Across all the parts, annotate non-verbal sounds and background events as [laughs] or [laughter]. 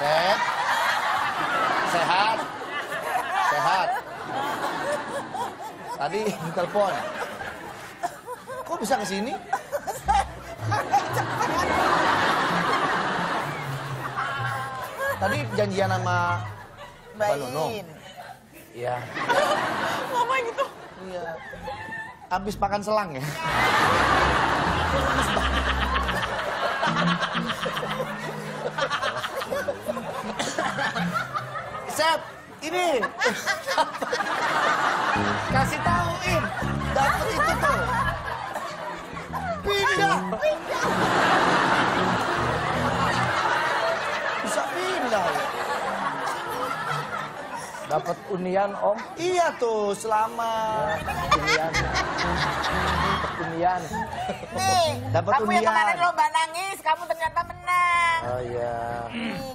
Sep. Sehat. Sehat. Tadi telepon. Kok bisa ke sini? Tadi janjian sama Mbak Nunung. Bayin. Iya. Ngomong gitu. Iya. Habis makan selang ya. [laughs] Sep, ini. Kasih tahu Im, itu tuh. Pindah. Bisa Dapat unian om, Iya tuh, selamat. unian, Dapat unian. Nih, Dapat kamu yang undian. kemarin lomba nangis, kamu ternyata menang. Oh iya,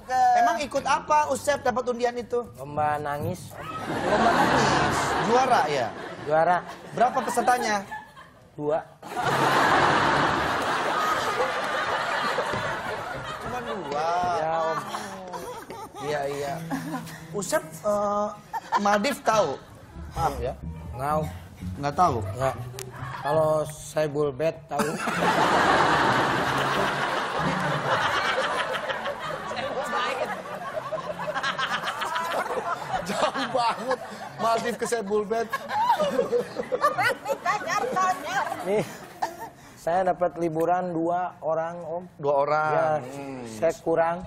ke... Emang ikut apa Usep dapat undian itu? lomba nangis, Lomba nangis. Juara ya? juara Berapa pesertanya? dua. Cuma dua. Ya om, Iya, iya. Usep, eh, Madif tahu? maaf ya, ngau, Nggak tahu. nggak. Kalau saya bulbet tahu, Jauh banget. Madif ke Sebulbet. Tanyar-tanyar. nih saya dapat liburan dua orang om. Dua Ya, orang. saya kurang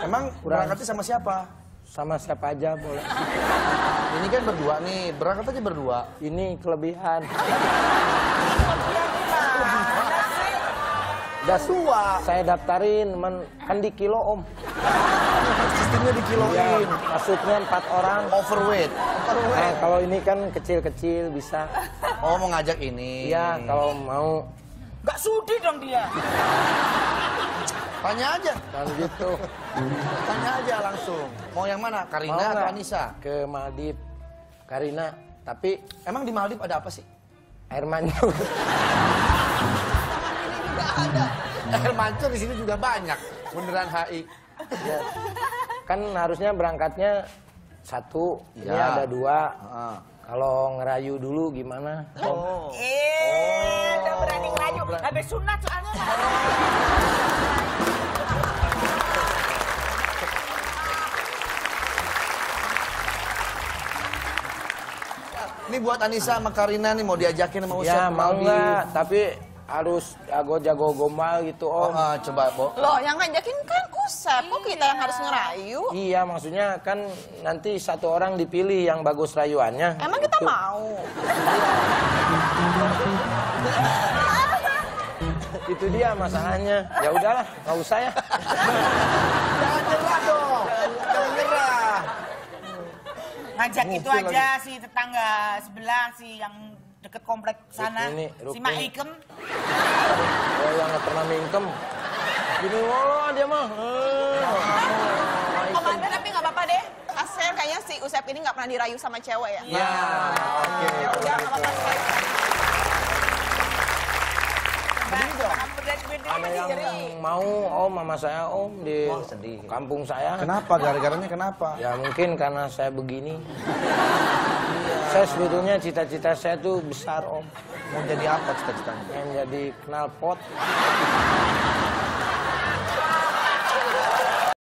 Emang berangkatnya sama siapa? Sama siapa aja boleh. [laughs] Ini kan berdua nih. Berangkat aja berdua. Ini kelebihan. Udah Dua. saya daftarin, men, kan di kilo om. Sistemnya Ya, dikiloin. masuknya empat orang. Overweight. Nah, kalau ini kan kecil-kecil bisa. Oh, mau ngajak ini. Iya, kalau mau Gak sudi dong dia. Tanya aja. kan gitu. Tanya aja langsung. Mau yang mana? Karina Mau atau? Anissa? Ke Maldiv. Karina, tapi Emang di Maldiv ada apa sih? air mancur. [laughs] Air mancur di sini juga banyak. Bundaran HI. Ya. Kan harusnya berangkatnya satu, ini Ya. ada dua. Heeh. Kalau ngerayu dulu gimana? Oh. Eh, udah berani ngerayu. Habis sunat soalnya. Ini buat Anissa sama Karina nih mau diajakin sama Usep Ya mau nggak, tapi harus jago-jago gombal gitu Oh, om. ah, coba, Bo. Loh, yang ngajakin kan Usep. Kok kita yang harus ngerayu? Iya maksudnya kan nanti satu orang dipilih yang bagus rayuannya. Emang kita Gitu. mau? Itu dia masalahnya. Ya udahlah, nggak usah ya. [laughs] Ngajak itu aja si tetangga sebelah si yang deket komplek sana. Rukmini, Si. Mak Ikem. Oh yang nggak pernah mingkem. Gini wah dia mah. Eh, Komandan tapi nggak apa-apa deh. Asel kayaknya si Usep ini nggak pernah dirayu sama cewek ya. Ya, oke. Ya Ada yang mau om mama saya om di Oh, sedih. kampung saya. Kenapa? Gara-garanya kenapa? Ya mungkin karena saya begini. Saya sebetulnya cita-cita saya tuh besar om. Mau jadi apa cita-citanya? Pengen jadi knalpot.